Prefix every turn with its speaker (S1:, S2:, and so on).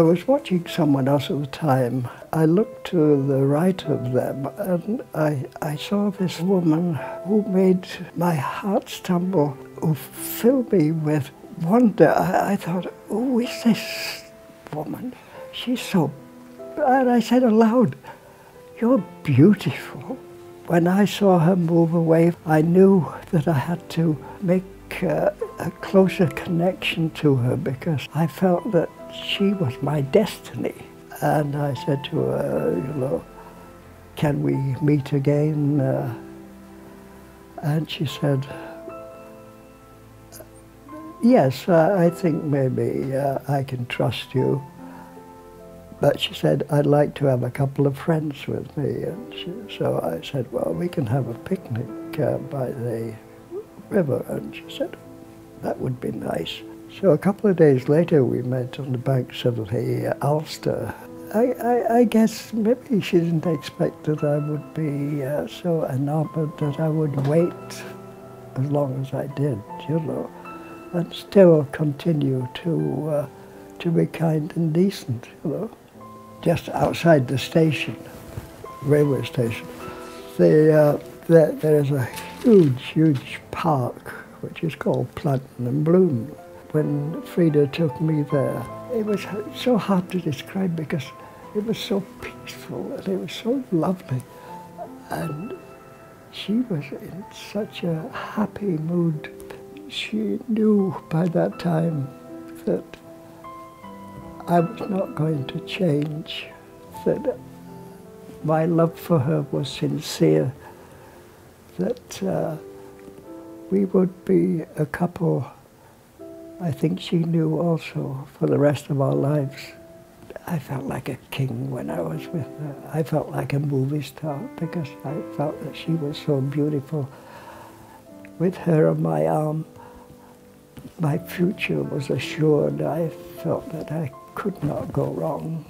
S1: I was watching someone else at the time. I looked to the right of them and I, I saw this woman who made my heart stumble, who filled me with wonder. I, I thought, who is this woman? She's so... And I said aloud, you're beautiful. When I saw her move away, I knew that I had to make uh, a closer connection to her because I felt that she was my destiny. And I said to her, you know, can we meet again? Uh, and she said, yes, uh, I think maybe uh, I can trust you. But she said, I'd like to have a couple of friends with me. And she, so I said, well, we can have a picnic uh, by the river. And she said, that would be nice. So a couple of days later, we met on the banks of the Alster. I, I, I guess maybe she didn't expect that I would be uh, so enamored that I would wait as long as I did, you know, and still continue to, uh, to be kind and decent, you know. Just outside the station, railway station, the, uh, there, there is a huge, huge park which is called Planten un Blomen when Friede took me there. It was so hard to describe because it was so peaceful and it was so lovely. And she was in such a happy mood. She knew by that time that I was not going to change, that my love for her was sincere, that uh, we would be a couple I think she knew also for the rest of our lives. I felt like a king when I was with her. I felt like a movie star because I felt that she was so beautiful. With her on my arm, my future was assured. I felt that I could not go wrong.